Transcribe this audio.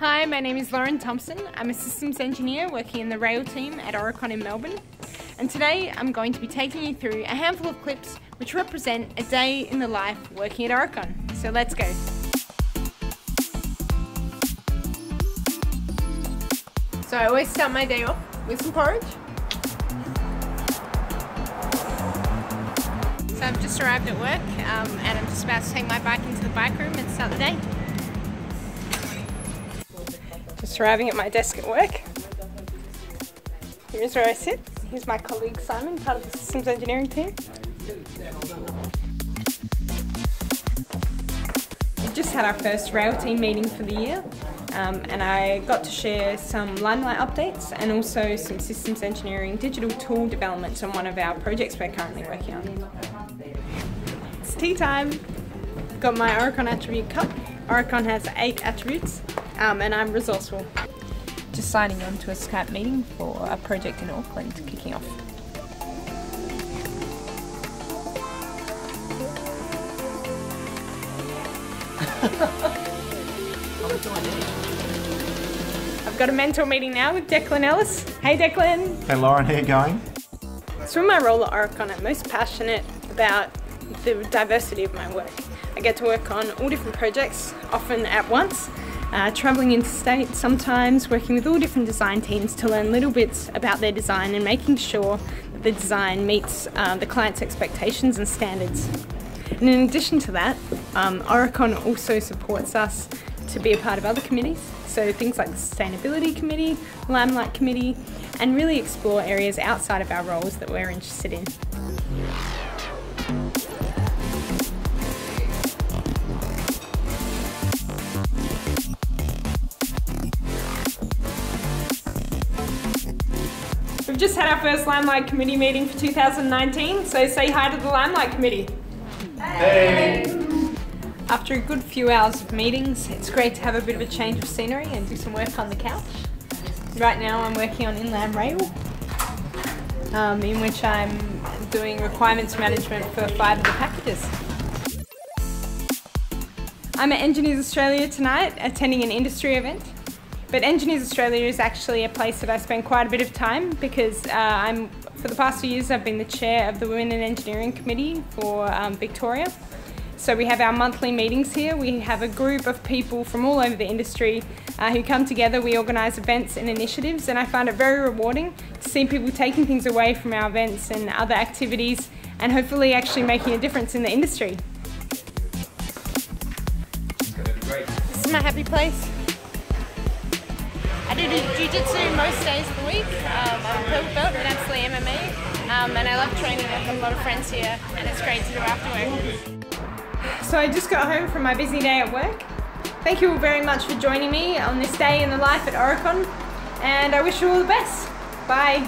Hi, my name is Lauren Thompson. I'm a systems engineer working in the rail team at Aurecon in Melbourne. And today I'm going to be taking you through a handful of clips which represent a day in the life working at Aurecon. So let's go. So I always start my day off with some porridge. So I've just arrived at work um, and I'm just about to take my bike into the bike room and start the day. Arriving at my desk at work. Here's where I sit. Here's my colleague Simon, part of the systems engineering team. We just had our first rail team meeting for the year um, and I got to share some Limelight updates and also some systems engineering digital tool developments on one of our projects we're currently working on. It's tea time. Got my Aurecon attribute cup. Aurecon has eight attributes um, and I'm resourceful. Just signing on to a Skype meeting for a project in Auckland kicking off. I've got a mentor meeting now with Declan Ellis. Hey Declan! Hey Lauren, how you going? So in my role at Aurecon, I'm most passionate about the diversity of my work. I get to work on all different projects, often at once, uh, travelling interstate sometimes, working with all different design teams to learn little bits about their design and making sure that the design meets uh, the client's expectations and standards. And in addition to that, um, Aurecon also supports us to be a part of other committees, so things like the Sustainability Committee, Limelight Committee, and really explore areas outside of our roles that we're interested in. We've just had our first Limelight Committee meeting for 2019, so say hi to the Limelight Committee. Hey! After a good few hours of meetings, it's great to have a bit of a change of scenery and do some work on the couch. Right now I'm working on Inland Rail, um, in which I'm doing requirements management for five of the packages. I'm at Engineers Australia tonight, attending an industry event. But Engineers Australia is actually a place that I spend quite a bit of time because uh, I'm, for the past few years I've been the chair of the Women in Engineering Committee for um, Victoria. So we have our monthly meetings here. We have a group of people from all over the industry uh, who come together. We organise events and initiatives and I find it very rewarding to see people taking things away from our events and other activities and hopefully actually making a difference in the industry. This is my happy place. Do jiu-jitsu most days of the week. Um, I'm purple belt in absolutely MMA um, and I love training. I've got a lot of friends here and it's great to do after work. So I just got home from my busy day at work. Thank you all very much for joining me on this day in the life at Aurecon and I wish you all the best. Bye.